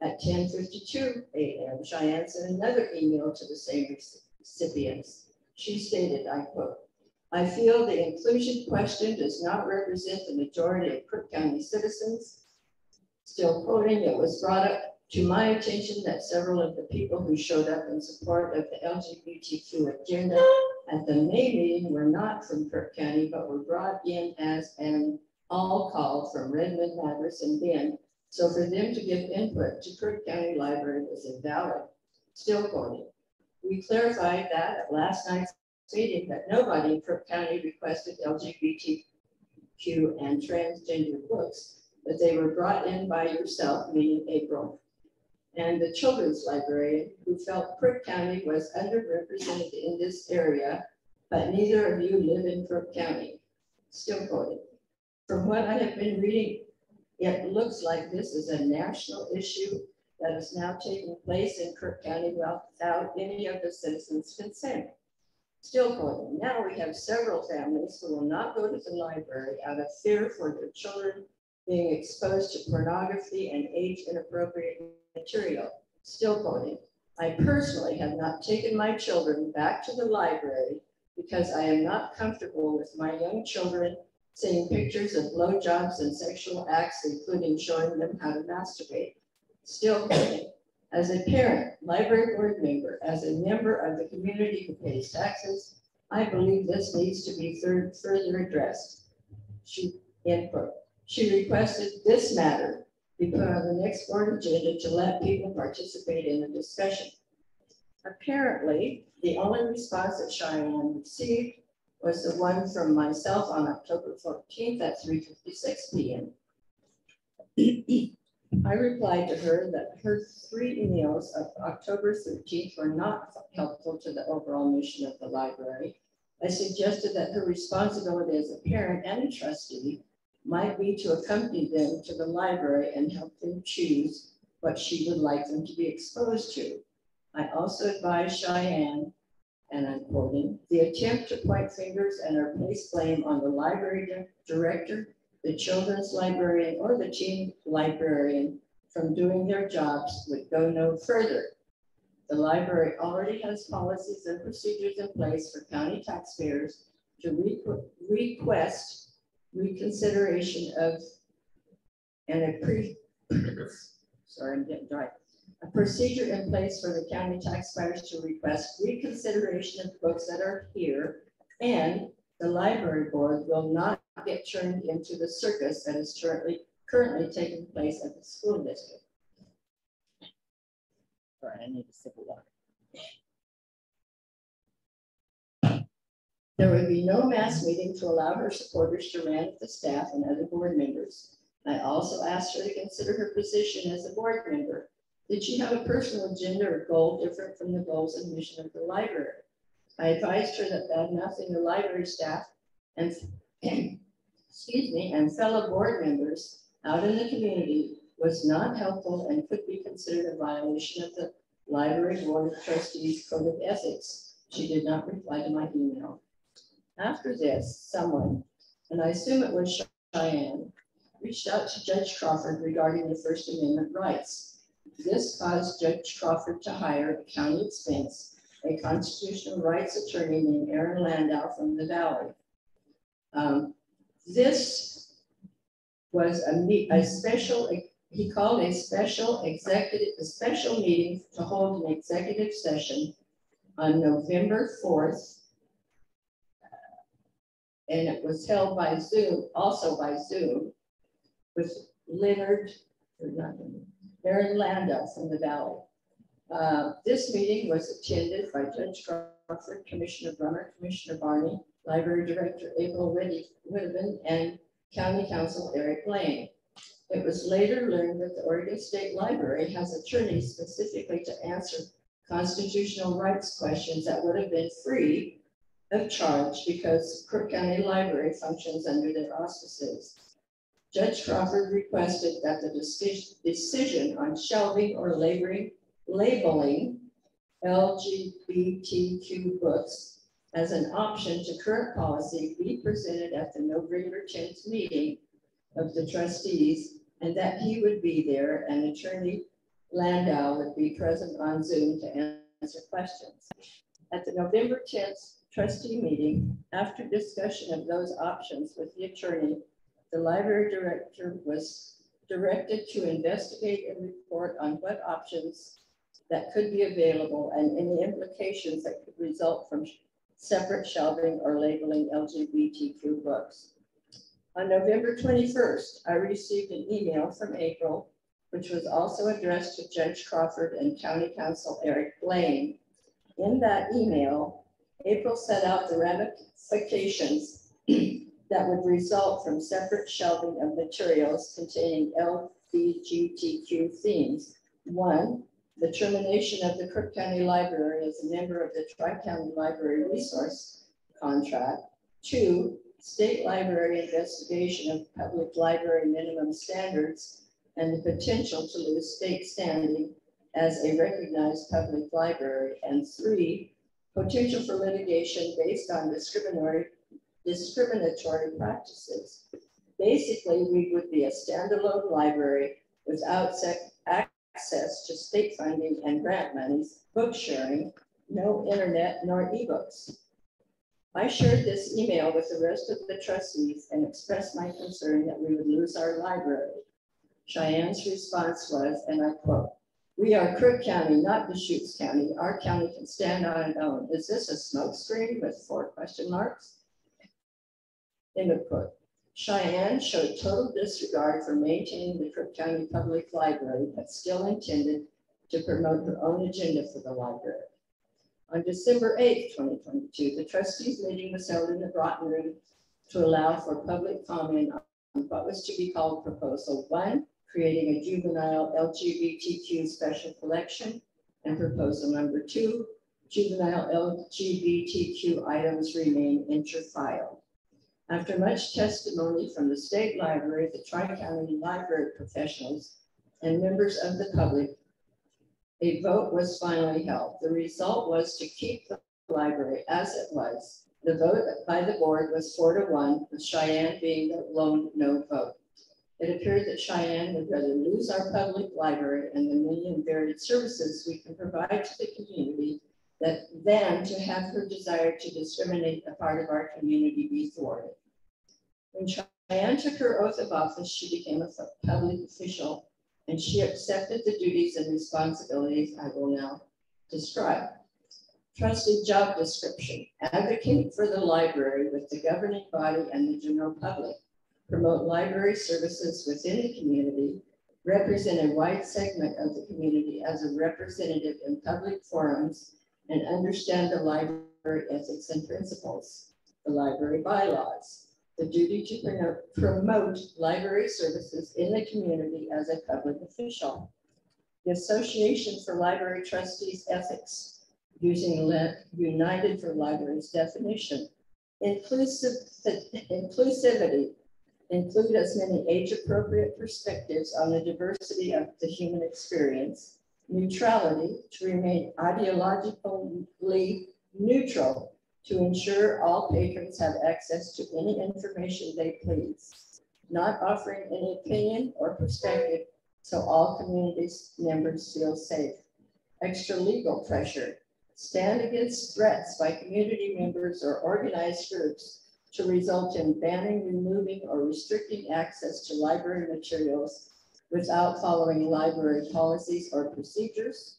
At 10:52 a.m., Cheyenne sent another email to the same recipients. She stated, I quote, I feel the inclusion question does not represent the majority of Crook County citizens. Still quoting, it was brought up to my attention that several of the people who showed up in support of the LGBTQ agenda at the May meeting were not from Crook County, but were brought in as an all call from Redmond, Madras, and Bend. So for them to give input to Crook County Library was invalid. Still quoting, we clarified that at last night's meeting that nobody in Crook County requested LGBTQ and transgender books, but they were brought in by yourself, meaning April, and the children's librarian who felt Crook County was underrepresented in this area, but neither of you live in Crook County. Still quoting. From what I have been reading, it looks like this is a national issue that is now taking place in Crook County without any of the citizens' consent. Still quoting, now we have several families who will not go to the library out of fear for their children being exposed to pornography and age inappropriate material. Still quoting, I personally have not taken my children back to the library because I am not comfortable with my young children seeing pictures of blowjobs and sexual acts, including showing them how to masturbate. Still quoting, as a parent, library board member, as a member of the community who pays taxes, I believe this needs to be fur- further addressed. She, end quote. She requested this matter be put on the next board agenda to let people participate in the discussion. Apparently, the only response that Cheyenne received was the one from myself on October fourteenth at 3.56 p.m. I replied to her that her three emails of October thirteenth were not helpful to the overall mission of the library. I suggested that her responsibility as a parent and a trustee might be to accompany them to the library and help them choose what she would like them to be exposed to. I also advised Cheyenne, and I'm quoting, the attempt to point fingers and or place blame on the library director, the children's librarian, or the teen librarian from doing their jobs would go no further. The library already has policies and procedures in place for county taxpayers to requ- request reconsideration of and a pre, sorry, I'm. A procedure in place for the county taxpayers to request reconsideration of books that are here. And the library board will not get turned into the circus that is currently, currently taking place at the school district. Sorry, I need a sip of water. There would be no mass meeting to allow her supporters to rant at the staff and other board members. I also asked her to consider her position as a board member. Did she have a personal agenda or goal different from the goals and mission of the library? I advised her that bad mouthing the library staff and, excuse me, and fellow board members out in the community was not helpful and could be considered a violation of the library board of trustees code of ethics. She did not reply to my email. After this, someone, and I assume it was Cheyenne, reached out to Judge Crawford regarding the First Amendment rights. This caused Judge Crawford to hire at county expense a constitutional rights attorney named Aaron Landau from the Valley. Um, this was a a special, he called a special executive, a special meeting to hold an executive session on November fourth. And it was held by Zoom, also by Zoom, with Leonard, or not Leonard, Aaron Landau from the Valley. Uh, This meeting was attended by Judge Crawford, Commissioner Brummer, Commissioner Barney, Library Director April Whitman, and County Counsel Eric Blaine. It was later learned that the Oregon State Library has attorneys specifically to answer constitutional rights questions that would have been free of charge because Crook County Library functions under their auspices. Judge Crawford requested that the deci- decision on shelving or laboring, labeling LGBTQ books as an option to current policy be presented at the November tenth meeting of the trustees, and that he would be there and Attorney Landau would be present on Zoom to answer questions. At the November tenth trustee meeting, after discussion of those options with the attorney, the library director was directed to investigate and report on what options that could be available and any implications that could result from separate shelving or labeling LGBTQ books. On November twenty-first, I received an email from April, which was also addressed to Judge Crawford and County Counsel Eric Blaine. In that email, April set out the ramifications that would result from separate shelving of materials containing LGBTQ themes. One, the termination of the Crook County Library as a member of the Tri-County Library Resource Contract. Two, state library investigation of public library minimum standards and the potential to lose state standing as a recognized public library. And three, potential for litigation based on discriminatory, discriminatory practices. Basically, we would be a standalone library without access to state funding and grant monies, book sharing, no internet nor ebooks. I shared this email with the rest of the trustees and expressed my concern that we would lose our library. Cheyenne's response was, and I quote, "We are Crook County, not Deschutes County. Our county can stand on its own. Is this a smoke screen with four question marks?" End of quote. Cheyenne showed total disregard for maintaining the Crook County Public Library, but still intended to promote her own agenda for the library. On December 8, twenty twenty-two, the trustees meeting was held in the Broughton Room to allow for public comment on what was to be called proposal one, creating a juvenile LGBTQ special collection, and proposal number two, juvenile LGBTQ items remain interfile. After much testimony from the state library, the Tri-County library professionals, and members of the public, a vote was finally held. The result was to keep the library as it was. The vote by the board was four to one, with Cheyenne being the lone no vote. It appeared that Cheyenne would rather lose our public library and the many and varied services we can provide to the community that, than to have her desire to discriminate a part of our community be thwarted. When Cheyenne took her oath of office, she became a public official and she accepted the duties and responsibilities I will now describe. Trusted job description, advocate for the library with the governing body and the general public, promote library services within the community, represent a wide segment of the community as a representative in public forums, and understand the library ethics and principles, the library bylaws, the duty to promote library services in the community as a public official. The Association for Library Trustees Ethics, using the United for Libraries definition. Inclusive, inclusivity, include as many age-appropriate perspectives on the diversity of the human experience. Neutrality, to remain ideologically neutral to ensure all patrons have access to any information they please, not offering any opinion or perspective so all community members feel safe. Extra legal pressure, stand against threats by community members or organized groups to result in banning, removing, or restricting access to library materials without following library policies or procedures.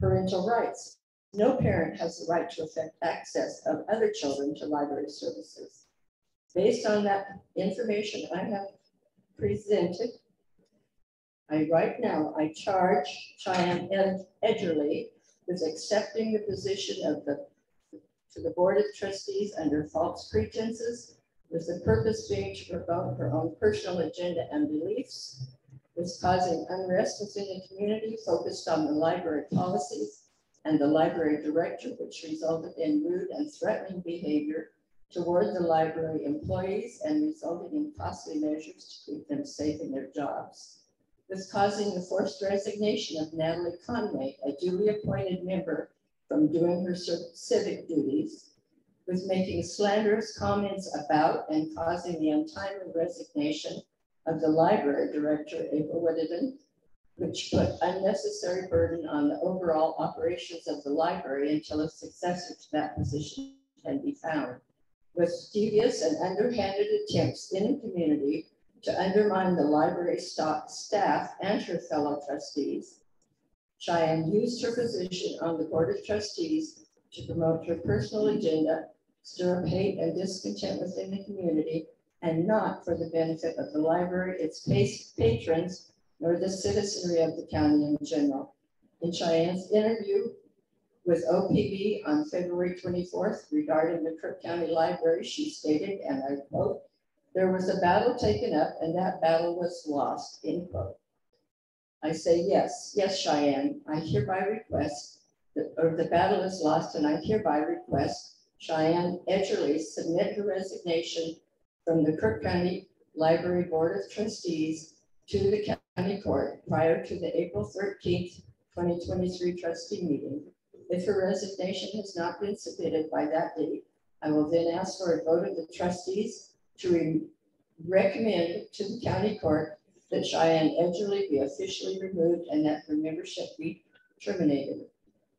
Parental rights, no parent has the right to affect access of other children to library services. Based on that information I have presented, I right now, I charge Cheyenne Ed Edgerly with accepting the position of the to the Board of Trustees under false pretenses, with the purpose being to promote her own personal agenda and beliefs, was causing unrest within the community focused on the library policies and the library director, which resulted in rude and threatening behavior toward the library employees and resulted in costly measures to keep them safe in their jobs. This causing the forced resignation of Natalie Conway, a duly appointed member from doing her civic duties, was making slanderous comments about and causing the untimely resignation of the library director, April Whittington, which put unnecessary burden on the overall operations of the library until a successor to that position can be found. With devious and underhanded attempts in the community to undermine the library staff and her fellow trustees, Cheyenne used her position on the Board of Trustees to promote her personal agenda, stir up hate and discontent within the community, and not for the benefit of the library, its patrons, nor the citizenry of the county in general. In Cheyenne's interview with OPB on February 24th regarding the Crook County Library, she stated, and I quote, there was a battle taken up and that battle was lost, end quote. I say yes, yes, Cheyenne, I hereby request, that, or the battle is lost and I hereby request Cheyenne Edgerly submit her resignation from the Crook County Library Board of Trustees to the County Court prior to the April 13th, 2023 trustee meeting. If her resignation has not been submitted by that date, I will then ask for a vote of the trustees to re recommend to the county court that Cheyenne Edgerly be officially removed and that her membership be terminated.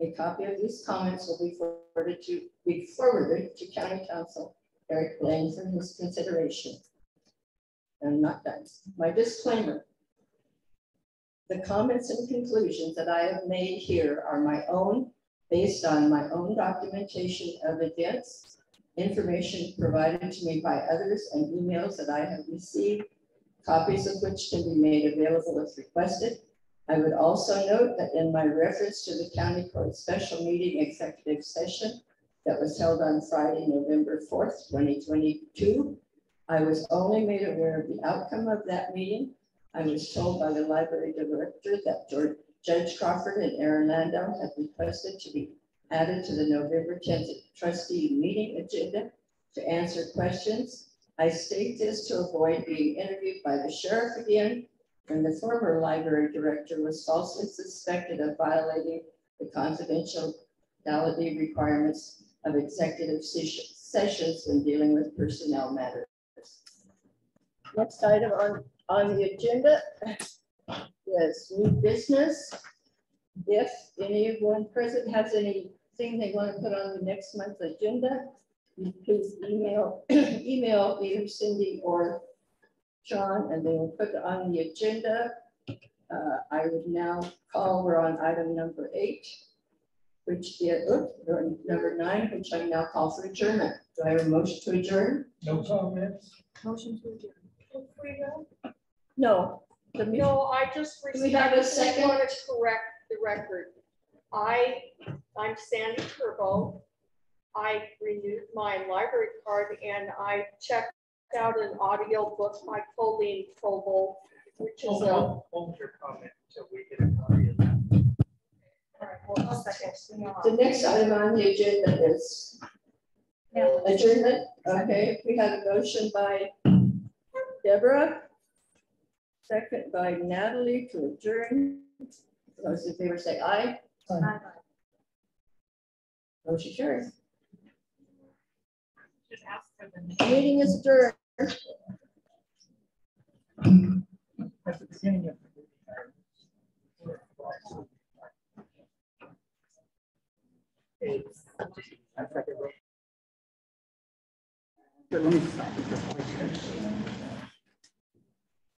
A copy of these comments will be forwarded to be forwarded to County Counsel Eric Blaine for his consideration. I'm not done. My disclaimer. The comments and conclusions that I have made here are my own, based on my own documentation of events, information provided to me by others, and emails that I have received, copies of which can be made available if requested. I would also note that in my reference to the county court special meeting executive session that was held on Friday, November fourth, twenty twenty-two, I was only made aware of the outcome of that meeting. I was told by the library director that George- Judge Crawford and Aaron Landau had requested to be added to the November tenth trustee meeting agenda to answer questions. I state this to avoid being interviewed by the sheriff again when the former library director was falsely suspected of violating the confidentiality requirements of executive sessions when dealing with personnel matters. Next item on, on the agenda is new business. If anyone present has anything they want to put on the next month's agenda, please email, email either Cindy or John, and they will put it on the agenda. Uh, I would now call, we're on item number eight, which is, oops, number nine, which I now call for adjournment. Do I have a motion to adjourn? No comments? Motion to adjourn. Fredo? No. the No, I just Do we have a respectfully second? want to correct the record. I, I'm Sandy Turbo. I renewed my library card and I checked out an audio book by Colleen Coble, which is a, all Hold your comment until we get a copy of that. All right, well, one second. we know. The next item on the agenda is adjournment. Okay, we have a motion by Deborah. Second by Natalie to adjourn. Those in favor say aye. Aye. Motion carries. just ask for the Meeting is adjourned. At the beginning stop.